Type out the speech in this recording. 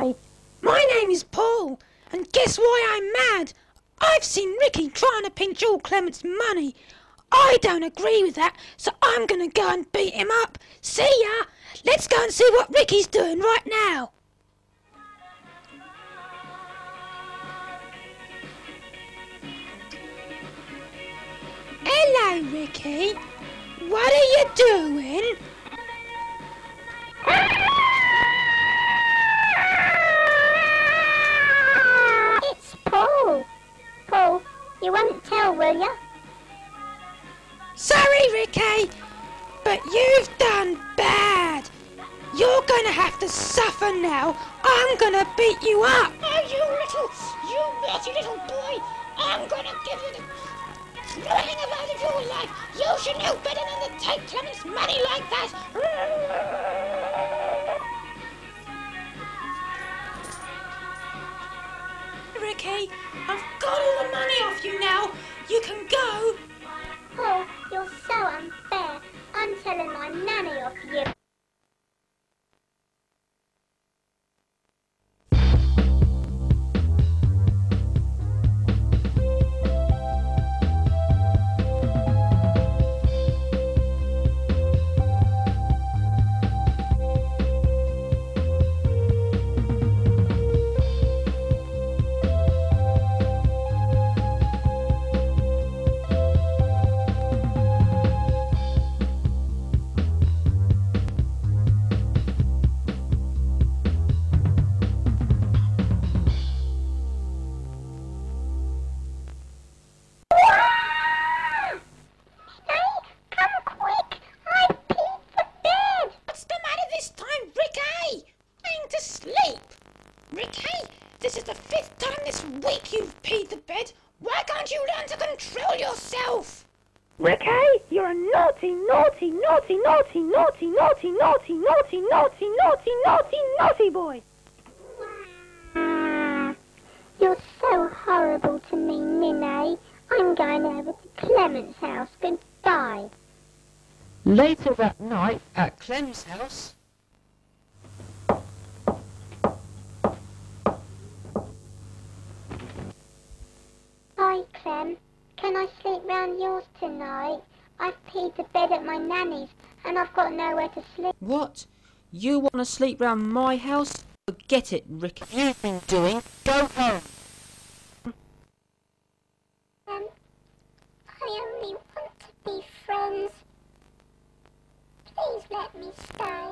Hi, my name is Paul, and guess why I'm mad? I've seen Ricky trying to pinch all Clement's money. I don't agree with that, so I'm gonna go and beat him up. See ya! Let's go and see what Ricky's doing right now. Hello, Ricky. What are you doing? You won't tell, will you? Sorry, Ricky, but you've done bad. You're gonna have to suffer now. I'm gonna beat you up. Oh, you little, you naughty little boy! I'm gonna give you the running about of your life. You should know better than to take Clement's money like that. Ricky, I've You can go. Paul, you're so unfair. I'm telling my nanny off you. This is the fifth time this week you've peed the bed. Why can't you learn to control yourself? Ricky, you're a naughty, naughty, naughty, naughty, naughty, naughty, naughty, naughty, naughty, naughty, naughty, naughty boy. You're so horrible to me, Ninny. I'm going over to Clement's house. Goodbye. Later that night, at Clem's house, Hi, Clem. Can I sleep round yours tonight? I've peed the bed at my nanny's and I've got nowhere to sleep. what? You want to sleep round my house? Forget it, Rick. You've been doing. Go home. Um, I only want to be friends. Please let me stay.